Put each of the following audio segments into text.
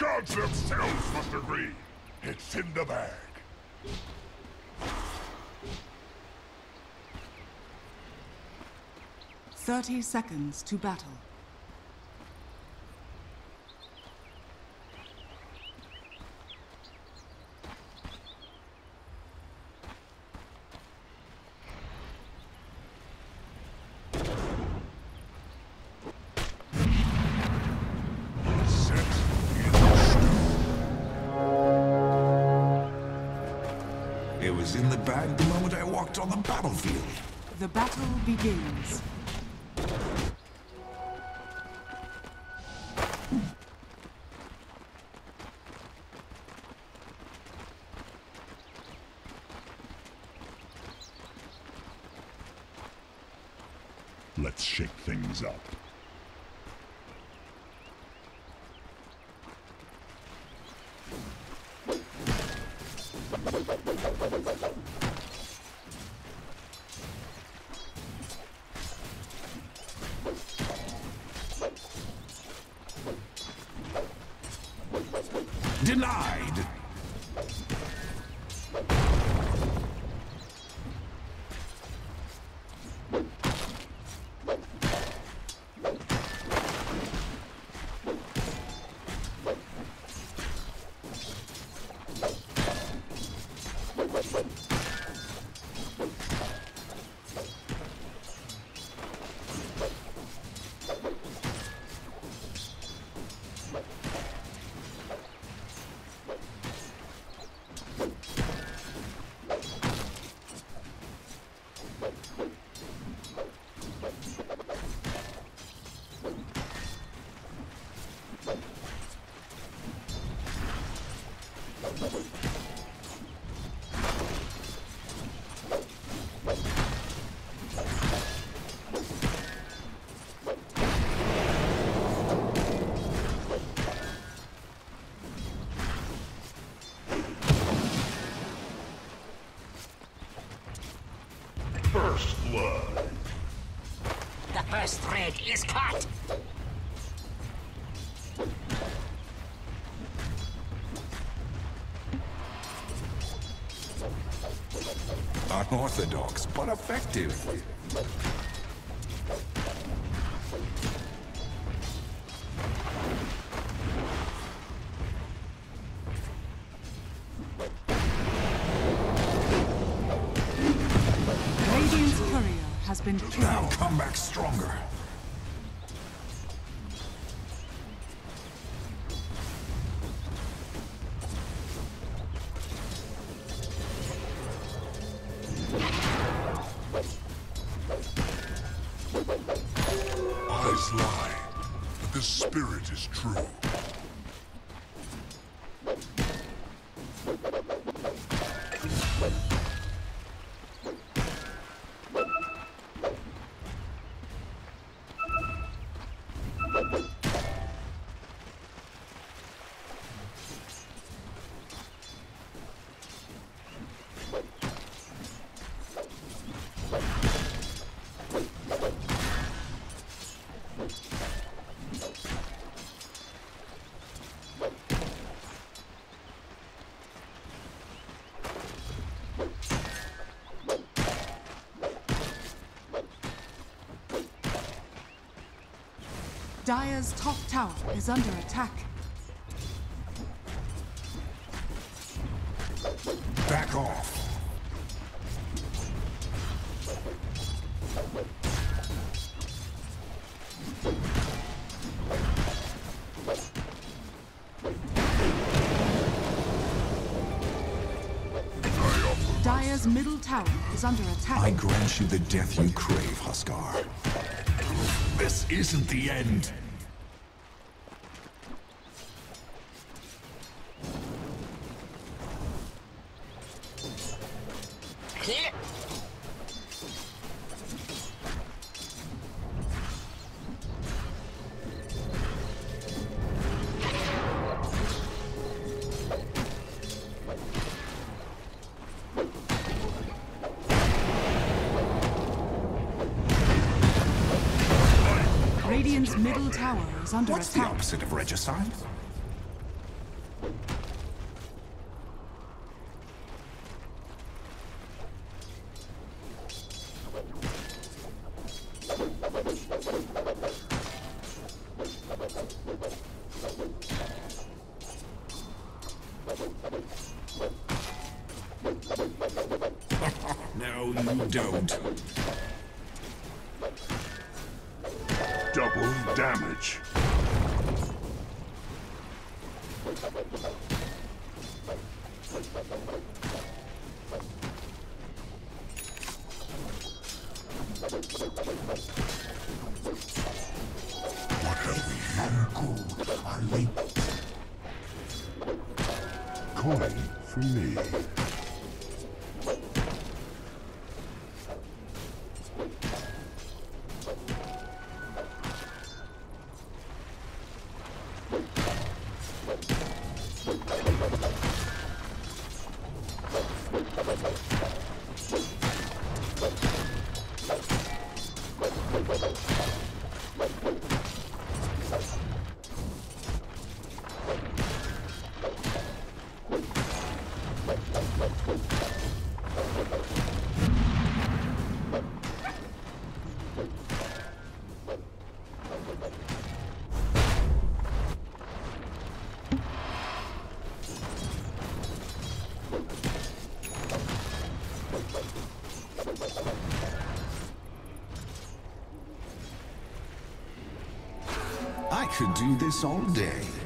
gods themselves must agree. It's in the bag. Thirty seconds to battle. Battle begins. Let's shake things up. First thread is cut. Unorthodox, but effective. Dire's top tower is under attack. Back off. Dire's middle tower is under attack. I grant you the death you crave, Huskar. This isn't the end. What's attack. The opposite of regicide? Now you don't. Could do this all day.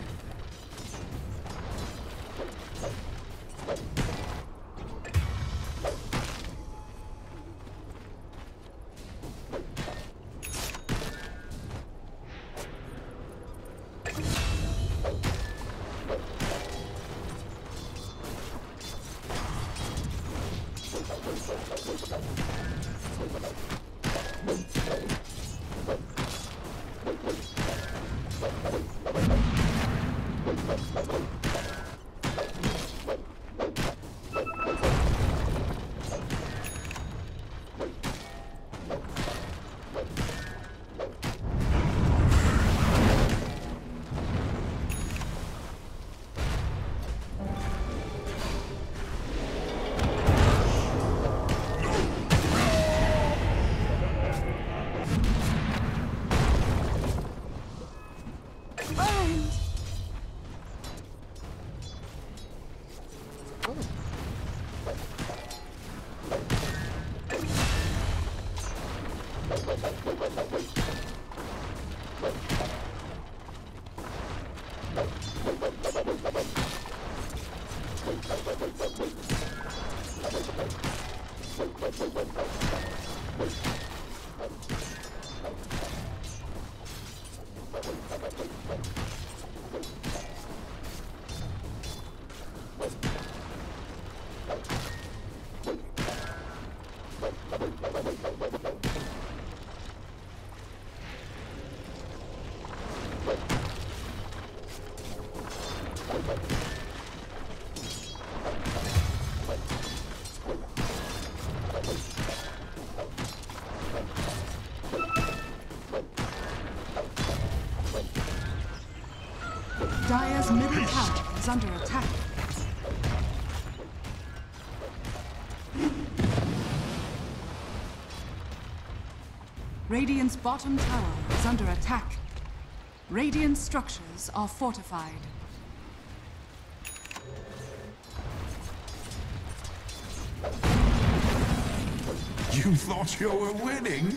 Is under attack. Radiant's bottom tower is under attack. Radiant structures are fortified. You thought you were winning?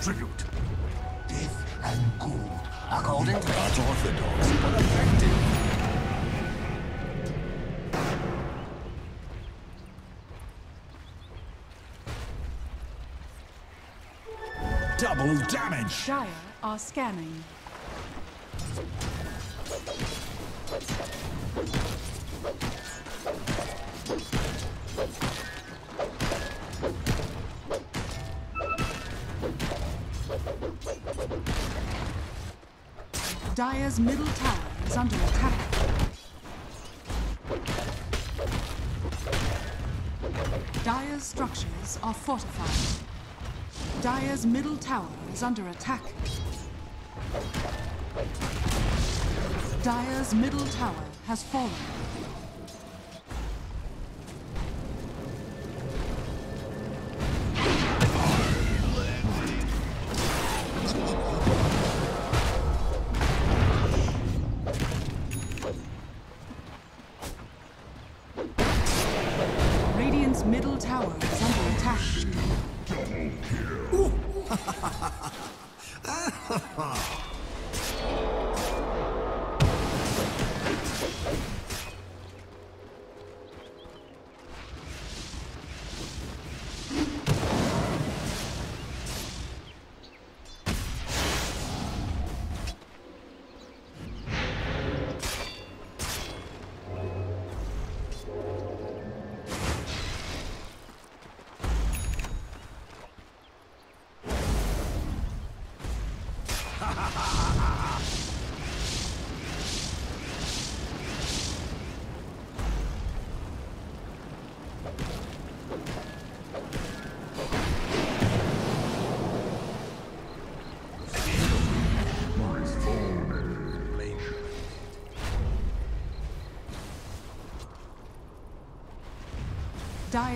Tribute. Death and gold. A golden thread. Unorthodox, but effective. Double damage. Dire are scanning. Dire's middle tower is under attack. Dire's structures are fortified. Dire's middle tower is under attack. Dire's middle tower has fallen. Middle tower is under attack.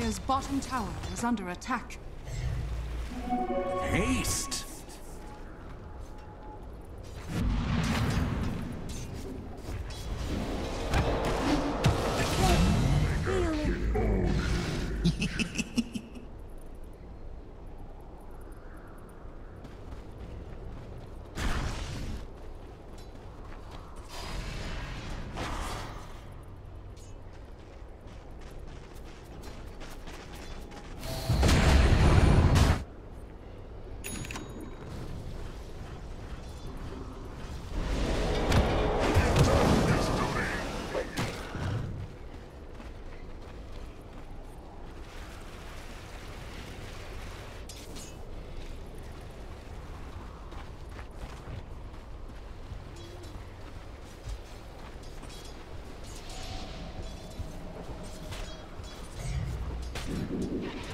Dire's bottom tower is under attack. Haste. Thanks.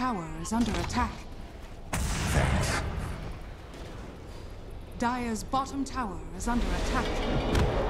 Tower is under attack. Dire's bottom tower is under attack.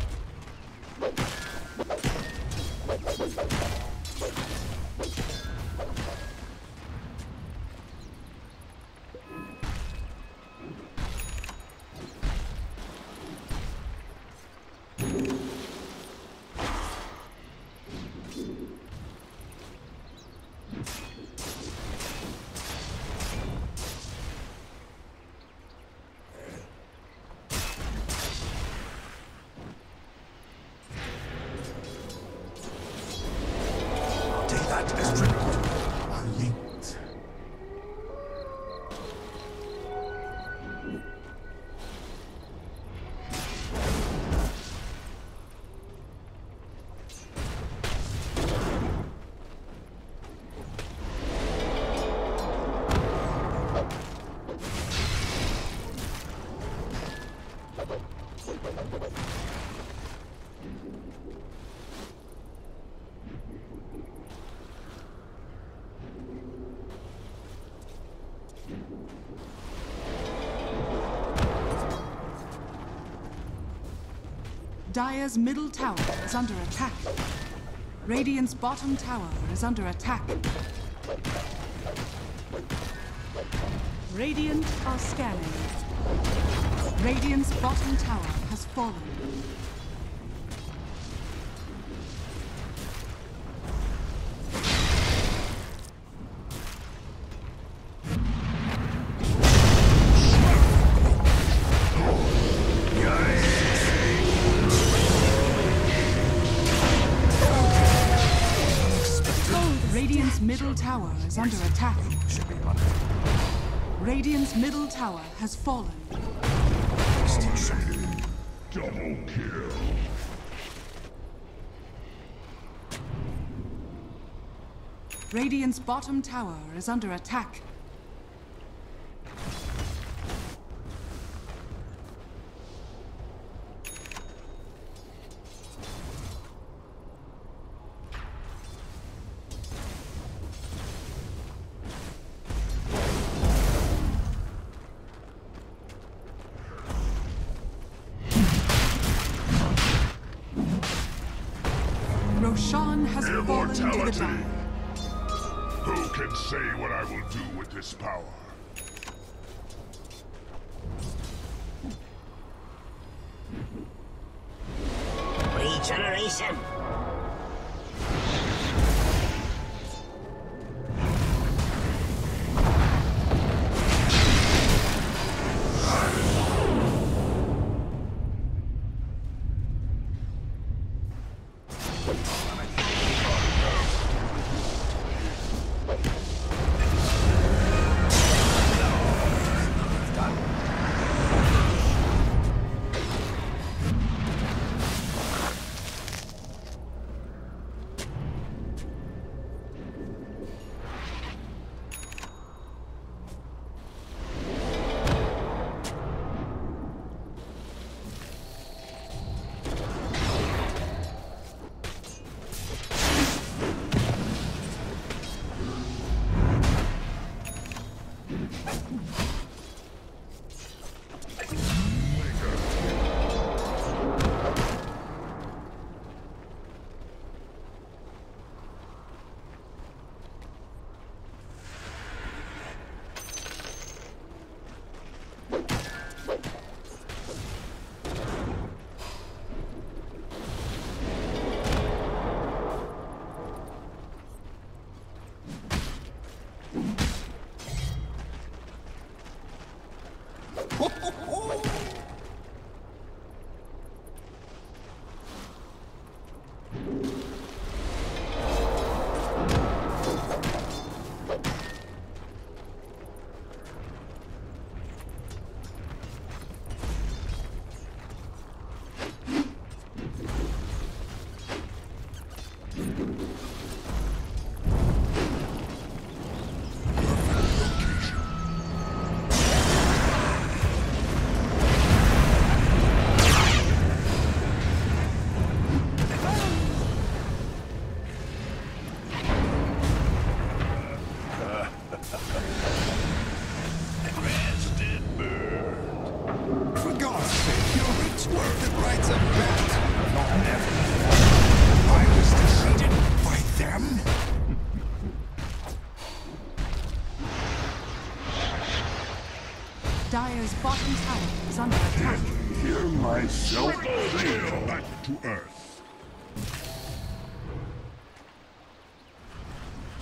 Dire's middle tower is under attack. Radiant's bottom tower is under attack. Radiant are scanning. Radiant's bottom tower has fallen. Radiant's middle tower has fallen. Double kill. Radiant's bottom tower is under attack. Say what I will do with this power? Regeneration.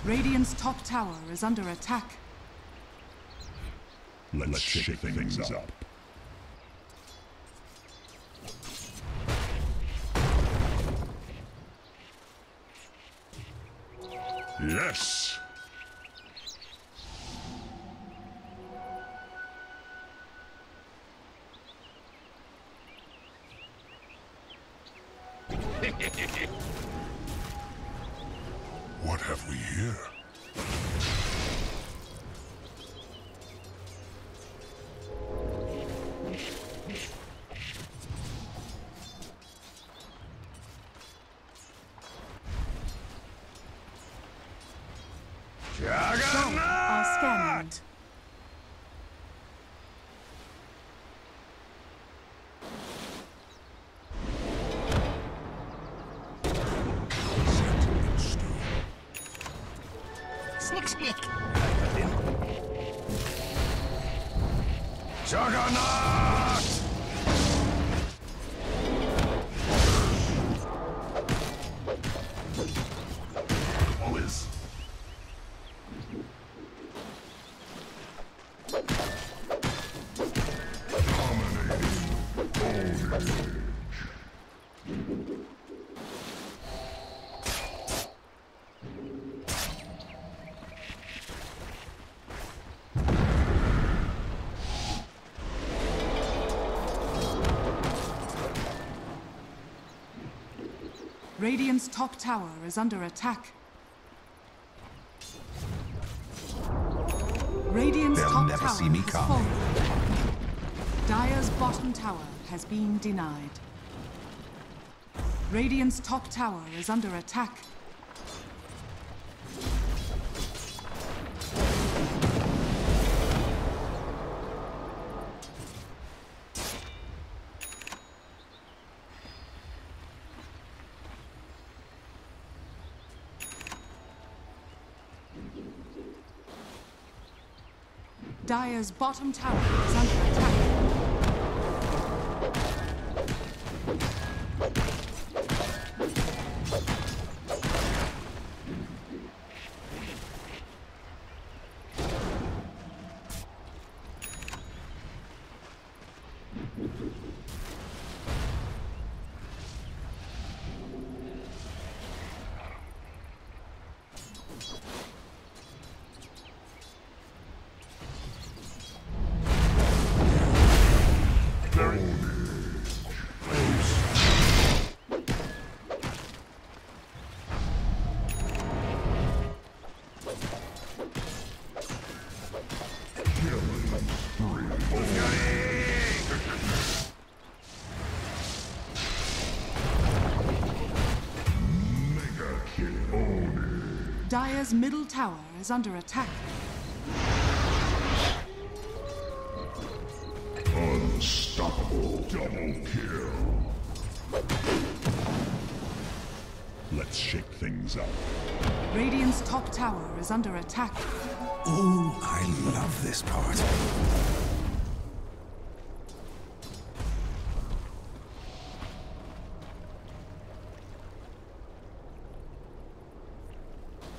Radiant's top tower is under attack. Let's, shake, things, up. Yes. Radiant's top tower is under attack. Radiant's They'll top never tower see me has coming. fallen. Dire's bottom tower has been denied. Radiant's top tower is under attack. Dire's bottom tower is under attack. Dire's middle tower is under attack. Unstoppable. Double kill. Let's shake things up. Radiant's top tower is under attack. Oh, I love this part.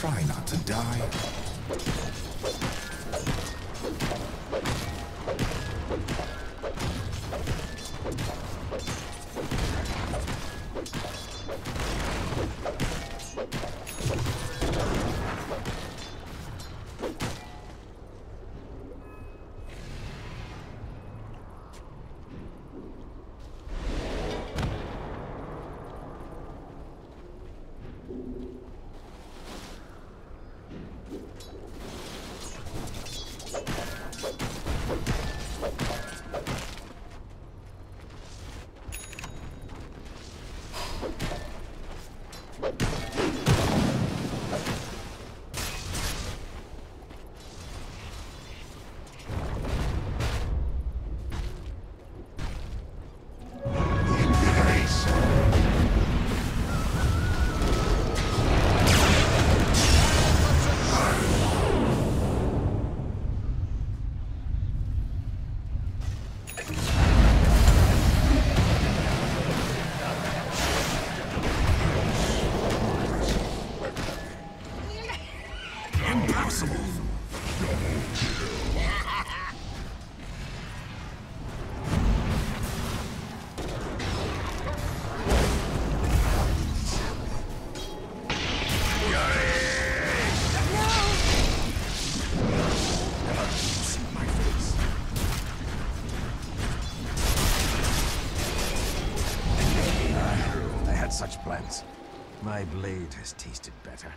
Try not to die. My blade has tasted better.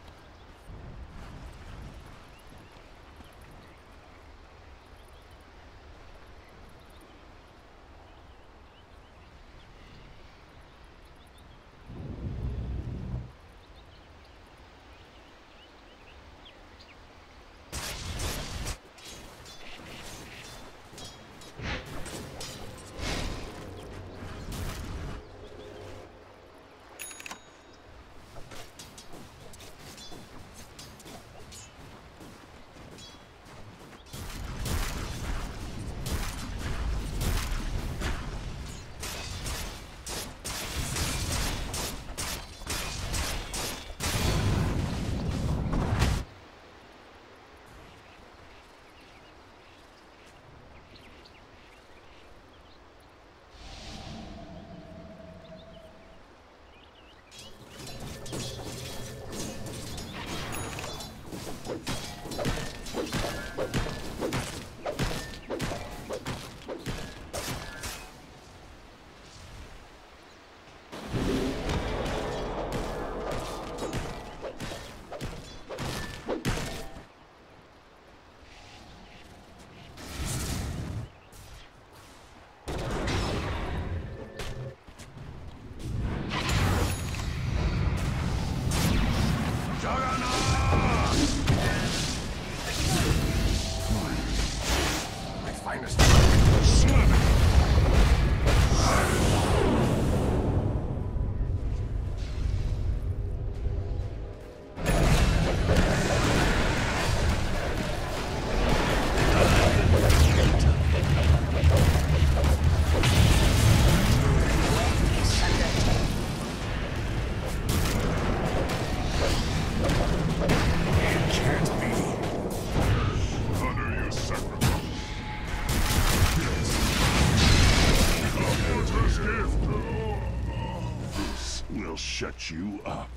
You up.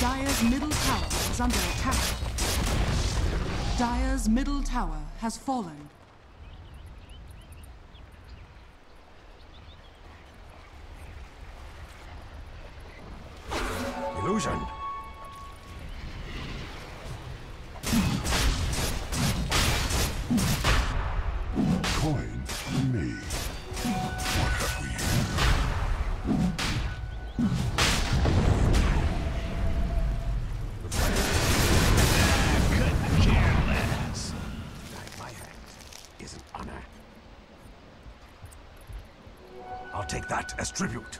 Dire's middle tower is under attack. Dire's middle tower has fallen. tribute.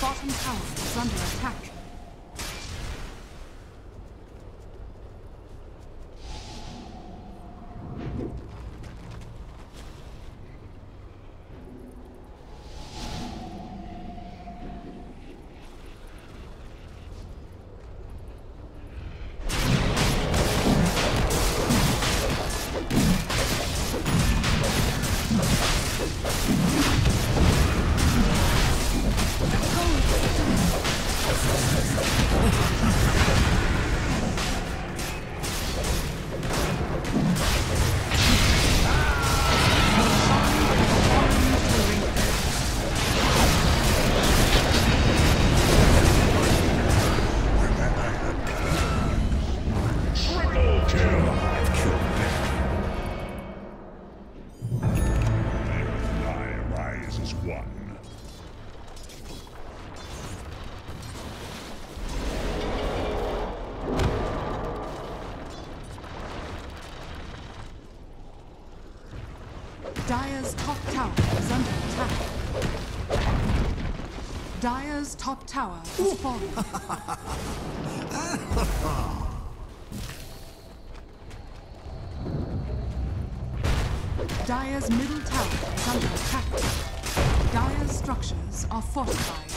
bottom tower. top tower has fallen. Dire's middle tower is under attack. Dire's structures are fortified.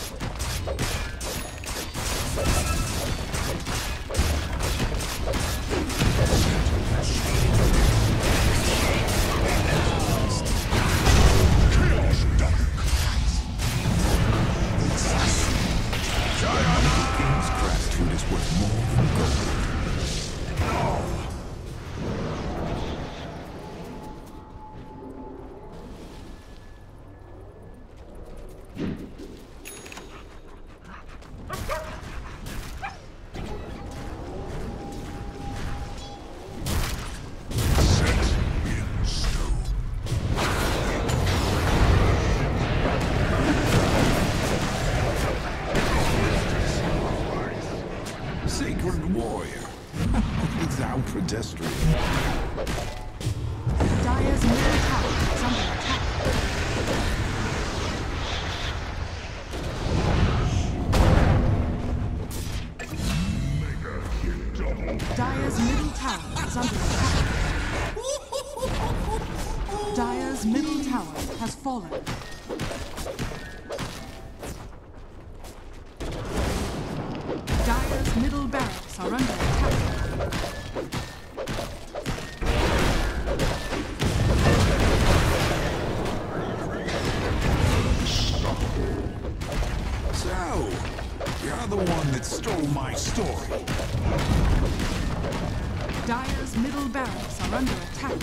are under attack.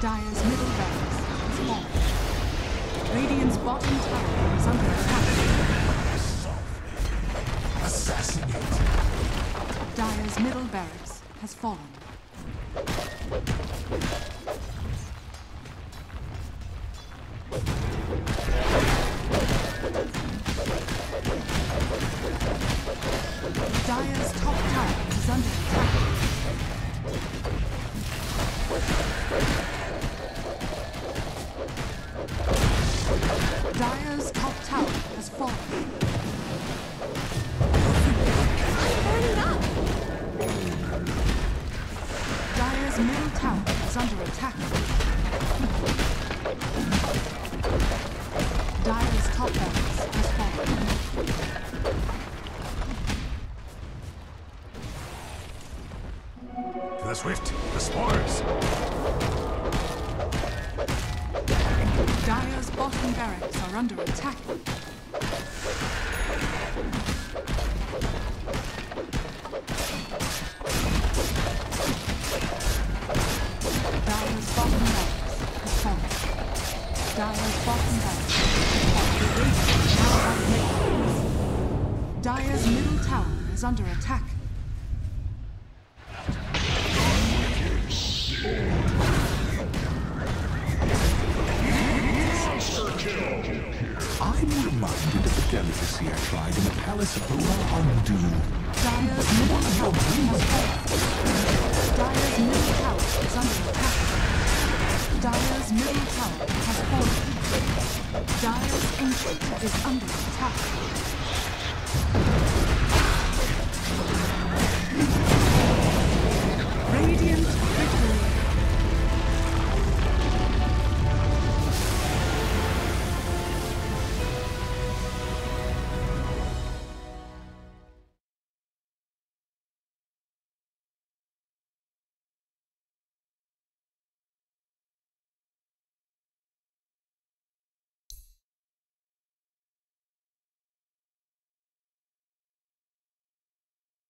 Dire's middle barracks is falling. Radiant's bottom tower is under attack. Assassinate. Dire's middle barracks has fallen. Bottom barracks are under attack. Dire's bottom barracks has fallen. Dire's bottom barracks has fallen. Dire's middle tower is under attack.